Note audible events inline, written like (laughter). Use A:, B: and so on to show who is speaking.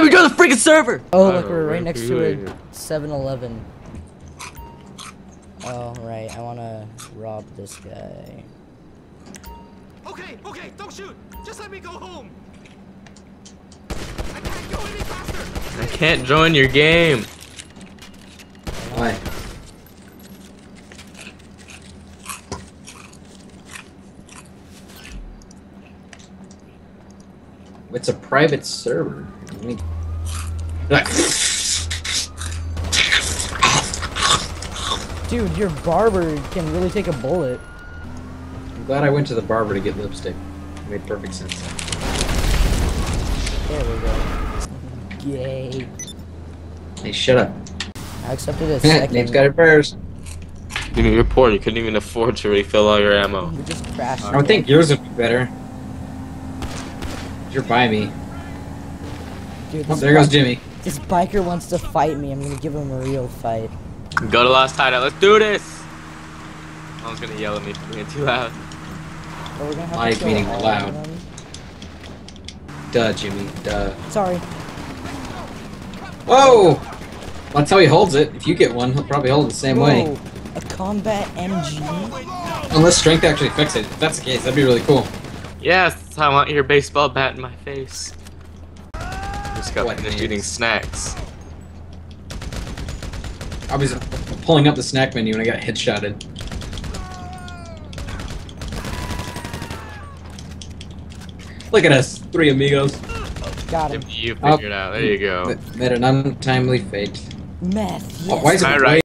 A: Let me join the freaking server!
B: Oh, look, we're right next to
C: later.
B: a 7-Eleven. Oh, right. I want to rob this guy.
D: Okay, okay, don't shoot. Just let me go home. I can't go any faster.
C: I can't join your game.
A: Why? It's a private server. I
B: Dude, your barber can really take a bullet.
A: I'm glad I went to the barber to get lipstick. It made perfect sense.
B: There we go. Gay.
A: Hey, shut up.
B: I accepted a (laughs) second.
A: Name's got it first.
C: You know, you're poor. You couldn't even afford to refill all your ammo.
B: We just crashed.
A: I would think yours would be better. You're by me.
B: Dude, this,
A: there goes Jimmy.
B: this biker wants to fight me. I'm gonna give him a real fight.
C: Go to last hideout. Let's do this. Mom's gonna yell at me for being too loud.
B: But we're gonna have
A: Like
B: to
A: meaning
B: all
A: loud. Duh, Jimmy. Duh.
B: Sorry.
A: Whoa! That's how he holds it. If you get one, he'll probably hold it the same way.
B: A combat MG?
A: Unless strength actually fixes it. If that's the case, that'd be really cool.
C: Yes, I want your baseball bat in my face. Just got
A: What
C: finished
A: is?
C: eating snacks.
A: I was pulling up the snack menu and I got headshotted. Look at us, three amigos.
B: Got him.
C: You
A: Oh.
C: figured it out. There you go.
A: Met an untimely fate.
B: Meth,
A: Oh, why is it
C: Alright.